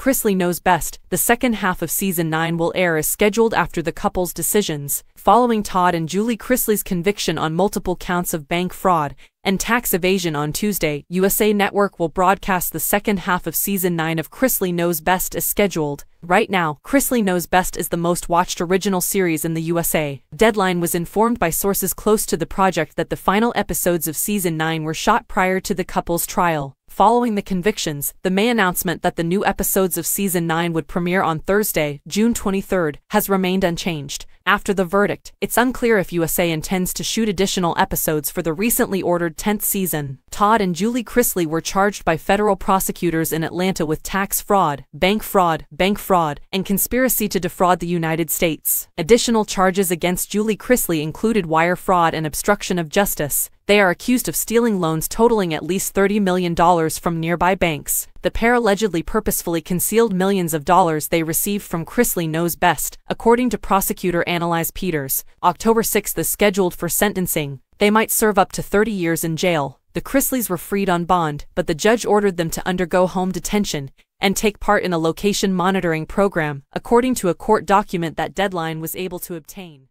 Chrisley Knows Best, the second half of season 9 will air as scheduled after the couple's decisions, following Todd and Julie Chrisley's conviction on multiple counts of bank fraud and tax evasion on Tuesday. USA Network will broadcast the second half of season 9 of Chrisley Knows Best as scheduled. Right now, Chrisley Knows Best is the most watched original series in the USA. Deadline was informed by sources close to the project that the final episodes of season 9 were shot prior to the couple's trial. Following the convictions, the May announcement that the new episodes of season 9 would premiere on Thursday, June 23, has remained unchanged. After the verdict, it's unclear if USA intends to shoot additional episodes for the recently ordered 10th season. Todd and Julie Chrisley were charged by federal prosecutors in Atlanta with tax fraud, bank fraud, bank fraud, and conspiracy to defraud the United States. Additional charges against Julie Chrisley included wire fraud and obstruction of justice. They are accused of stealing loans totaling at least $30 million from nearby banks. The pair allegedly purposefully concealed millions of dollars they received from Chrisley Knows Best, according to prosecutor Annalise Peters. October 6th is scheduled for sentencing. They might serve up to 30 years in jail. The Chrisleys were freed on bond, but the judge ordered them to undergo home detention and take part in a location monitoring program, according to a court document that Deadline was able to obtain.